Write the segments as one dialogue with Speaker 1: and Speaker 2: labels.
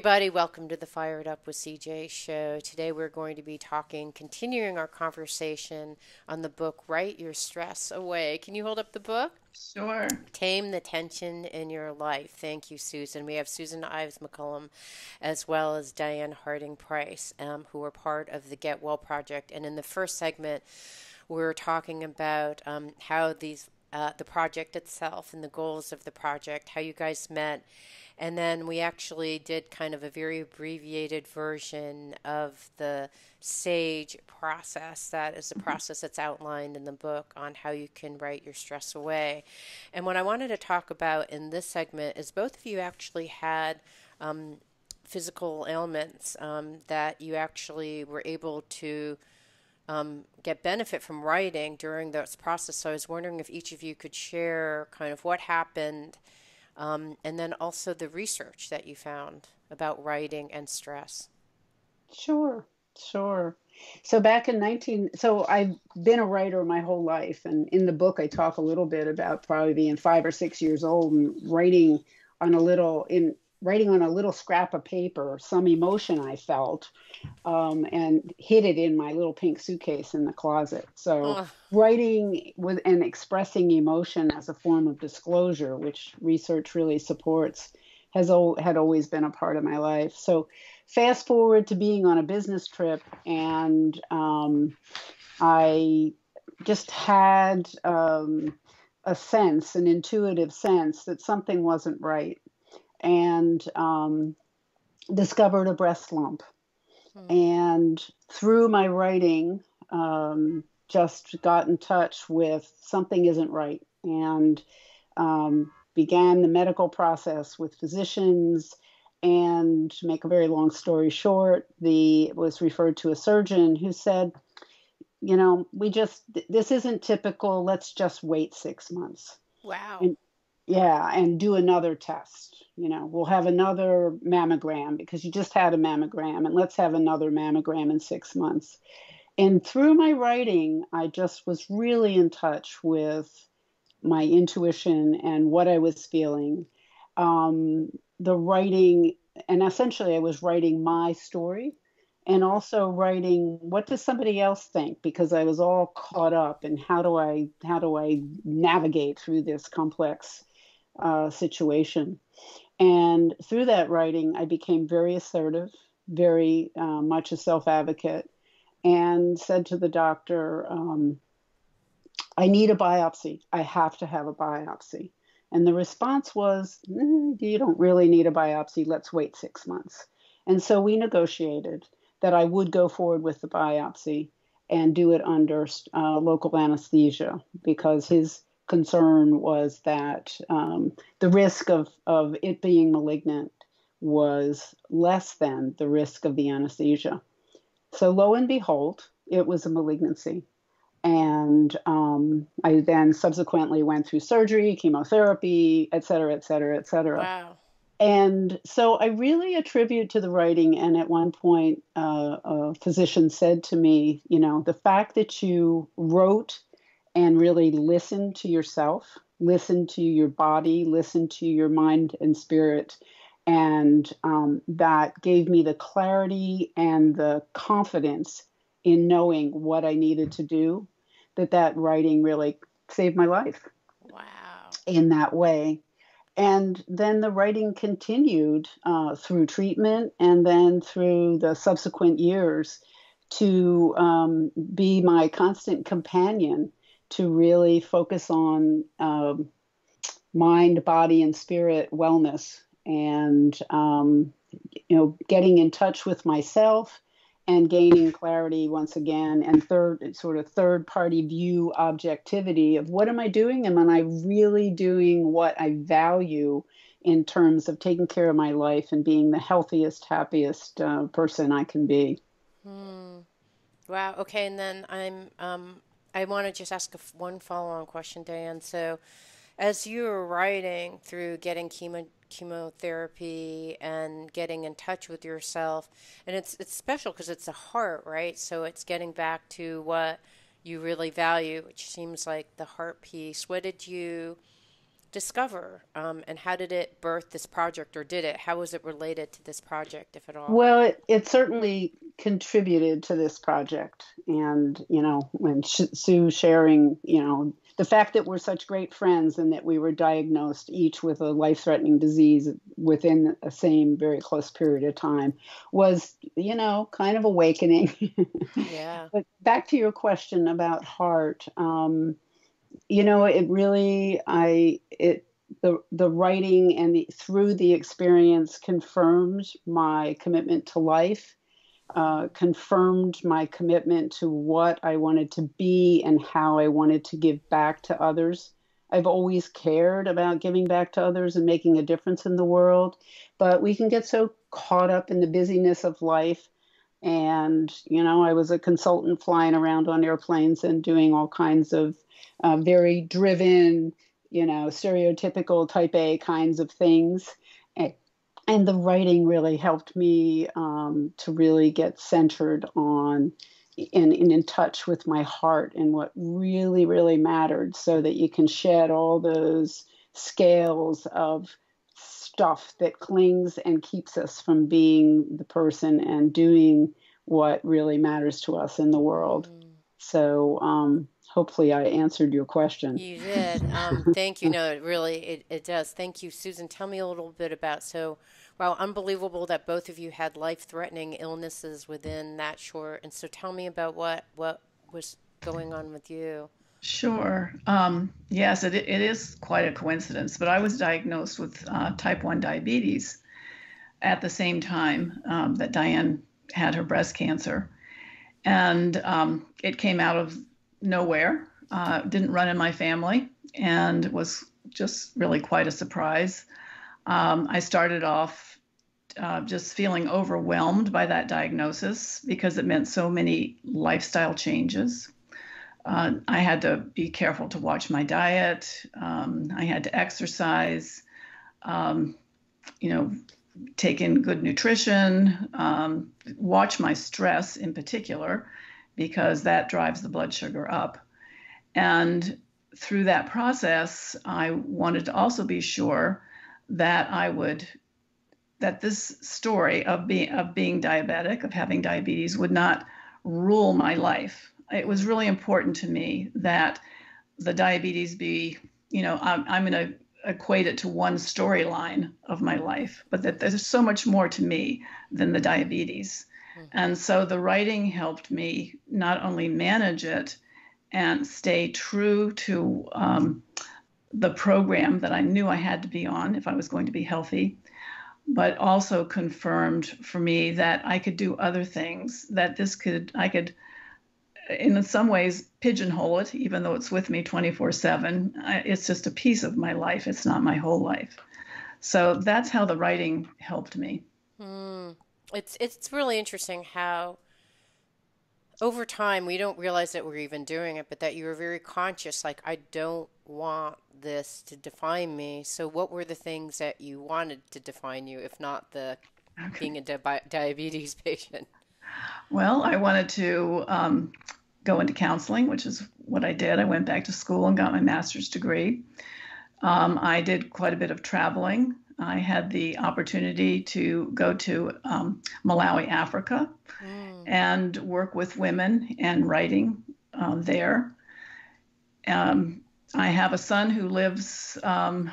Speaker 1: everybody. Welcome to the Fired Up with CJ show. Today we're going to be talking, continuing our conversation on the book Write Your Stress Away. Can you hold up the book?
Speaker 2: Sure.
Speaker 1: Tame the tension in your life. Thank you, Susan. We have Susan Ives McCollum as well as Diane Hartingh Price, um, who are part of the Get Well Project. And in the first segment, we are talking about um, how these uh, the project itself and the goals of the project, how you guys met, and then we actually did kind of a very abbreviated version of the SAGE process. That is the mm-hmm. process that's outlined in the book on how you can write your stress away. And what I wanted to talk about in this segment is both of you actually had. Um, physical ailments um, that you actually were able to um, get benefit from writing during this process. So I was wondering if each of you could share kind of what happened um, and then also the research that you found about writing and stress.
Speaker 2: Sure, sure. So back in 19, so I've been a writer my whole life. And in the book, I talk a little bit about probably being five or six years old and writing on a little, in writing on a little scrap of paper some emotion I felt um, and hid it in my little pink suitcase in the closet. So, Ugh. writing with and expressing emotion as a form of disclosure, which research really supports, has o- had always been a part of my life. So, fast forward to being on a business trip, and um, I just had um, a sense, an intuitive sense that something wasn't right and um, discovered a breast lump. Hmm. And through my writing, um, just got in touch with something isn't right and um, began the medical process with physicians. And to make a very long story short, the was referred to a surgeon who said, you know, we just this isn't typical. Let's just wait six months.
Speaker 1: Wow.
Speaker 2: And, yeah, and do another test. You know, we'll have another mammogram because you just had a mammogram, and let's have another mammogram in six months. And through my writing, I just was really in touch with my intuition and what I was feeling. Um, the writing, and essentially, I was writing my story and also writing what does somebody else think because i was all caught up in how do i how do i navigate through this complex uh, situation. And through that writing, I became very assertive, very uh, much a self advocate, and said to the doctor, um, I need a biopsy. I have to have a biopsy. And the response was, mm, You don't really need a biopsy. Let's wait six months. And so we negotiated that I would go forward with the biopsy and do it under uh, local anesthesia because his concern was that um, the risk of, of it being malignant was less than the risk of the anesthesia. So, lo and behold, it was a malignancy. And um, I then subsequently went through surgery, chemotherapy, et cetera, et cetera, et cetera.
Speaker 1: Wow.
Speaker 2: And so I really attribute to the writing. And at one point, uh, a physician said to me, you know, the fact that you wrote and really listen to yourself, listen to your body, listen to your mind and spirit. And um, that gave me the clarity and the confidence in knowing what I needed to do. That that writing really saved my life.
Speaker 1: Wow.
Speaker 2: In that way. And then the writing continued uh, through treatment and then through the subsequent years to um, be my constant companion to really focus on um, mind, body, and spirit wellness, and um, you know, getting in touch with myself and gaining clarity once again, and third sort of third party view objectivity of what am I doing? Am I really doing what I value? in terms of taking care of my life and being the healthiest, happiest uh, person I can be.
Speaker 1: Hmm. Wow. Okay. And then I'm um, I want to just ask one follow on question, Diane. So, as you were writing through getting chemo, chemotherapy and getting in touch with yourself, and it's it's special because it's a heart, right? So it's getting back to what you really value, which seems like the heart piece. What did you discover um, and how did it birth this project or did it? How was it related to this project if at all?
Speaker 2: Well it, it certainly contributed to this project and you know when sue sharing you know the fact that we're such great friends and that we were diagnosed each with a life-threatening disease within the same very close period of time was you know kind of awakening.
Speaker 1: Yeah.
Speaker 2: But back to your question about heart um, you know, it really, I, it, the, the writing and the, through the experience confirmed my commitment to life, uh, confirmed my commitment to what I wanted to be and how I wanted to give back to others. I've always cared about giving back to others and making a difference in the world, but we can get so caught up in the busyness of life. And, you know, I was a consultant flying around on airplanes and doing all kinds of uh, very driven, you know, stereotypical type A kinds of things. And, and the writing really helped me um, to really get centered on and, and in touch with my heart and what really, really mattered so that you can shed all those scales of stuff that clings and keeps us from being the person and doing what really matters to us in the world. Mm. So, um, hopefully I answered your question.
Speaker 1: You did. Um, thank you. No, it really it, it does. Thank you, Susan. Tell me a little bit about so. Wow, unbelievable that both of you had life-threatening illnesses within that short. And so, tell me about what what was going on with you.
Speaker 3: Sure. Um, yes, it, it is quite a coincidence, but I was diagnosed with uh, type 1 diabetes at the same time um, that Diane had her breast cancer. And um, it came out of nowhere, uh, didn't run in my family, and was just really quite a surprise. Um, I started off uh, just feeling overwhelmed by that diagnosis because it meant so many lifestyle changes. Uh, I had to be careful to watch my diet. Um, I had to exercise, um, you know, take in good nutrition, um, watch my stress in particular, because that drives the blood sugar up. And through that process, I wanted to also be sure that I would that this story of being of being diabetic, of having diabetes, would not rule my life. It was really important to me that the diabetes be, you know, I'm, I'm going to equate it to one storyline of my life, but that there's so much more to me than the diabetes. And so the writing helped me not only manage it and stay true to um, the program that I knew I had to be on if I was going to be healthy, but also confirmed for me that I could do other things, that this could, I could, in some ways, pigeonhole it, even though it's with me 24 7. It's just a piece of my life, it's not my whole life. So that's how the writing helped me.
Speaker 1: Mm it's it's really interesting how over time we don't realize that we're even doing it, but that you were very conscious. Like I don't want this to define me. So what were the things that you wanted to define you, if not the okay. being a di- diabetes patient?
Speaker 3: Well, I wanted to um, go into counseling, which is what I did. I went back to school and got my master's degree. Um, I did quite a bit of traveling. I had the opportunity to go to um, Malawi, Africa, mm. and work with women and writing uh, there. Um, I have a son who lives um,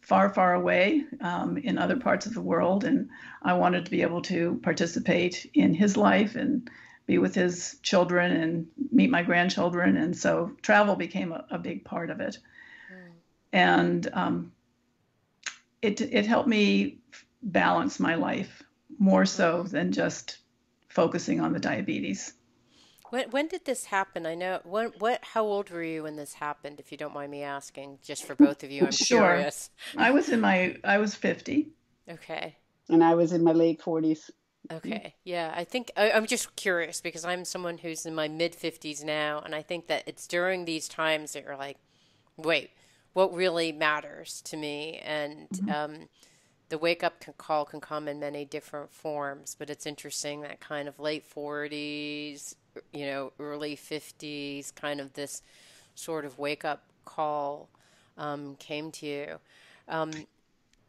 Speaker 3: far, far away um, in other parts of the world, and I wanted to be able to participate in his life and be with his children and meet my grandchildren. And so travel became a, a big part of it. Mm. And um, it it helped me balance my life more so than just focusing on the diabetes.
Speaker 1: When when did this happen? I know when what how old were you when this happened if you don't mind me asking just for both of you I'm
Speaker 3: sure.
Speaker 1: curious.
Speaker 3: I was in my I was 50.
Speaker 1: Okay.
Speaker 2: And I was in my late 40s.
Speaker 1: Okay. Yeah, I think I, am just curious because I'm someone who's in my mid 50s now and I think that it's during these times that you're like wait, what really matters to me. And um, the wake up call can come in many different forms, but it's interesting that kind of late 40s, you know, early 50s, kind of this sort of wake up call. um, came to you. Um,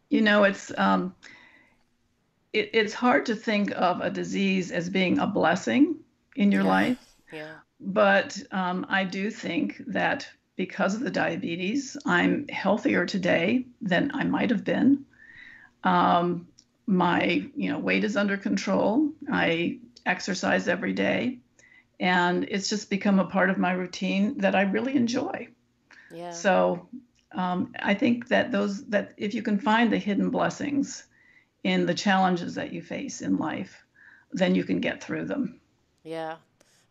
Speaker 3: you know, it's um, it, it's hard to think of a disease as being a blessing in your
Speaker 1: yeah,
Speaker 3: life.
Speaker 1: Yeah.
Speaker 3: But um, I do think that because of the diabetes, I'm healthier today than I might have been. Um, my you know weight is under control. I exercise every day, and it's just become a part of my routine that I really enjoy.
Speaker 1: Yeah.
Speaker 3: So um, I think that those that if you can find the hidden blessings in the challenges that you face in life, then you can get through them.
Speaker 1: Yeah.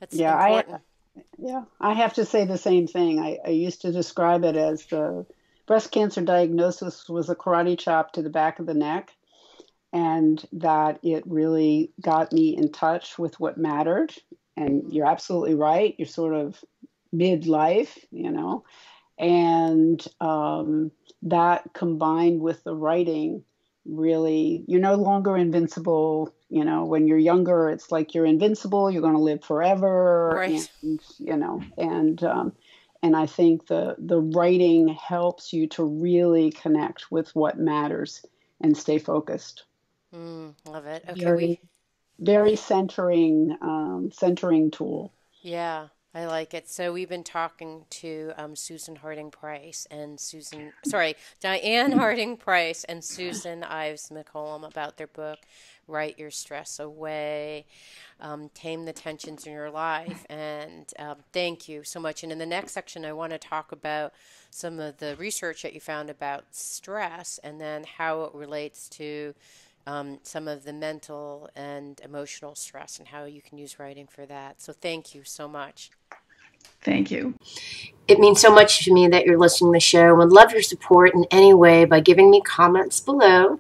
Speaker 1: That's
Speaker 2: yeah,
Speaker 1: important.
Speaker 2: I, yeah, I have to say the same thing. I, I used to describe it as the breast cancer diagnosis was a karate chop to the back of the neck, and that it really got me in touch with what mattered. And you're absolutely right. You're sort of midlife, you know, and um, that combined with the writing really you're no longer invincible you know when you're younger it's like you're invincible you're going to live forever
Speaker 1: right.
Speaker 2: and you know and um, and i think the the writing helps you to really connect with what matters and stay focused.
Speaker 1: Mm, love it. Okay
Speaker 2: very,
Speaker 1: we...
Speaker 2: very centering um, centering tool.
Speaker 1: Yeah I like it. So we've been talking to um, Susan Hartingh Price and Susan, sorry, Diane Hartingh Price and Susan Ives McCollum about their book, Write Your Stress Away, um, Tame the Tensions in Your Life. And um, thank you so much. And in the next section, I want to talk about some of the research that you found about stress and then how it relates to um, some of the mental and emotional stress and how you can use writing for that. So thank you so much.
Speaker 3: Thank you.
Speaker 4: It means so much to me that you're listening to the show and would love your support in any way by giving me comments below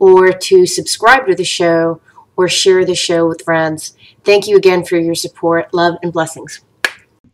Speaker 4: or to subscribe to the show or share the show with friends. Thank you again for your support. Love and blessings.